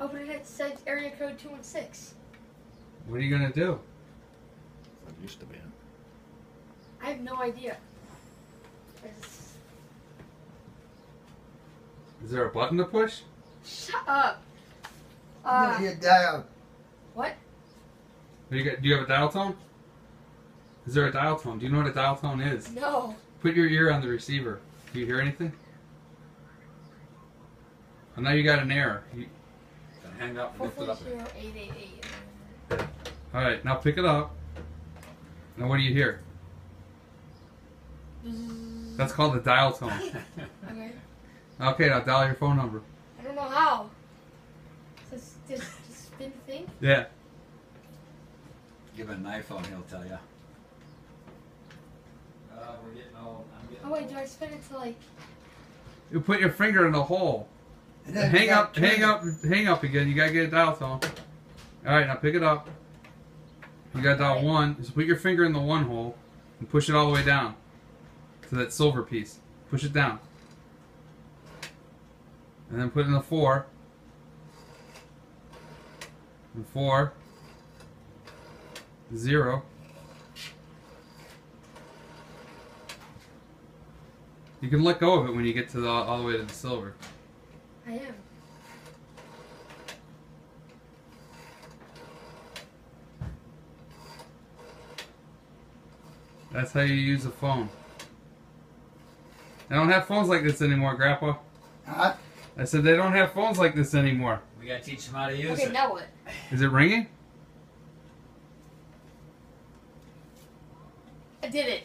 Oh, but it said area code 216. What are you gonna do? It used to be. I have no idea. I just- Is there a button to push? Shut up. Uh, you dial. what? Do you, got, do you have a dial tone? Is there a dial tone? Do you know what a dial tone is? No. Put your ear on the receiver. Do you hear anything? Oh, now you got an error. You, hang up and lift it up. All right, now pick it up. Now what do you hear? That's called the dial tone. Okay. Okay, now dial your phone number. I don't know how. Just, just, just spin the thing? Yeah. Give it an iPhone, he'll tell you. Uh, we're getting old. I'm getting Oh, wait, do I spin it to like. You put your finger in the hole. Hang up, hang up, hang up again. You gotta get a dial tone. All right, now pick it up. You gotta dial one. Just put your finger in the one hole and push it all the way down to that silver piece. Push it down, and then put in the four. And four. Zero. You can let go of it when you get to the all the way to the silver. I am. That's how you use a phone. They don't have phones like this anymore, Grandpa. Huh? I said they don't have phones like this anymore. We gotta teach them how to use Okay, it. now what? Is it ringing? I did it.